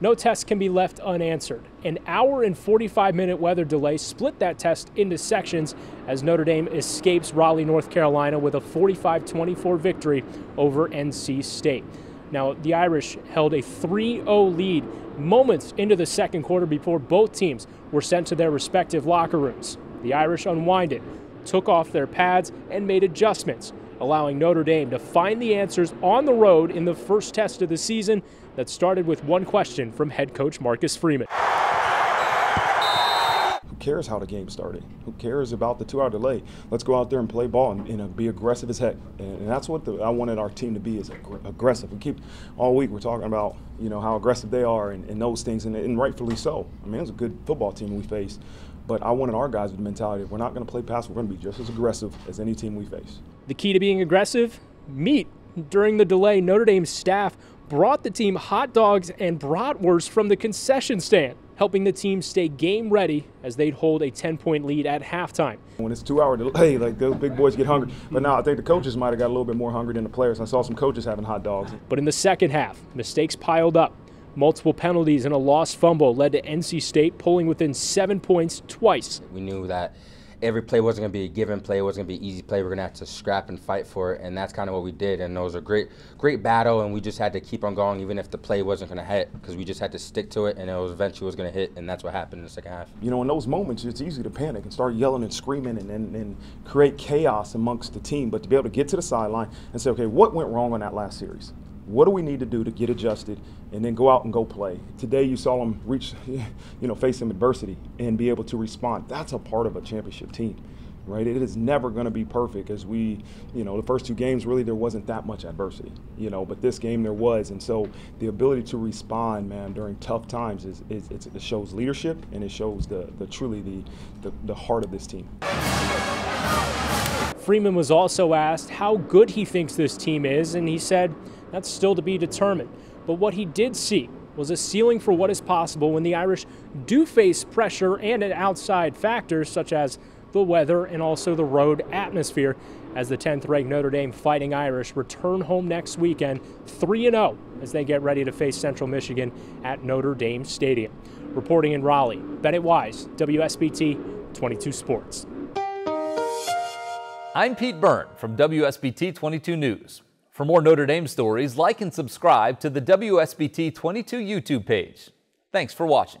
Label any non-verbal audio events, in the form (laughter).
No test can be left unanswered. An hour and 45 minute weather delay split that test into sections as Notre Dame escapes Raleigh, North Carolina with a 45 24 victory over NC State. Now, the Irish held a 3 0 lead moments into the second quarter before both teams were sent to their respective locker rooms. The Irish unwinded, took off their pads, and made adjustments, allowing Notre Dame to find the answers on the road in the first test of the season that started with one question from head coach Marcus Freeman. Who cares how the game started? Who cares about the two-hour delay? Let's go out there and play ball and, and uh, be aggressive as heck. And, and that's what the, I wanted our team to be is ag- aggressive. We keep all week we're talking about you know how aggressive they are and, and those things, and, and rightfully so. I mean, it was a good football team we faced. But I wanted our guys with the mentality of we're not going to play pass, we're going to be just as aggressive as any team we face. The key to being aggressive? Meat. During the delay, Notre Dame's staff brought the team hot dogs and bratwurst from the concession stand, helping the team stay game ready as they'd hold a 10 point lead at halftime. When it's two hour delay, like those big boys get hungry. But now I think the coaches might have got a little bit more hungry than the players. I saw some coaches having hot dogs. But in the second half, mistakes piled up. Multiple penalties and a lost fumble led to NC State pulling within seven points twice. We knew that every play wasn't going to be a given play, it wasn't going to be easy play. We are going to have to scrap and fight for it, and that's kind of what we did. And it was a great, great battle, and we just had to keep on going, even if the play wasn't going to hit, because we just had to stick to it, and it was eventually was going to hit, and that's what happened in the second half. You know, in those moments, it's easy to panic and start yelling and screaming and, and, and create chaos amongst the team. But to be able to get to the sideline and say, okay, what went wrong on that last series? What do we need to do to get adjusted and then go out and go play? Today you saw them reach, (laughs) you know, face some adversity and be able to respond. That's a part of a championship team, right? It is never going to be perfect as we, you know, the first two games really there wasn't that much adversity, you know, but this game there was. And so the ability to respond, man, during tough times is, is it shows leadership and it shows the, the truly the, the, the heart of this team. Freeman was also asked how good he thinks this team is, and he said, that's still to be determined. But what he did see was a ceiling for what is possible when the Irish do face pressure and outside factors such as the weather and also the road atmosphere as the 10th ranked Notre Dame Fighting Irish return home next weekend 3 0 as they get ready to face Central Michigan at Notre Dame Stadium. Reporting in Raleigh, Bennett Wise, WSBT 22 Sports. I'm Pete Byrne from WSBT 22 News. For more Notre Dame stories, like and subscribe to the WSBT 22 YouTube page. Thanks for watching.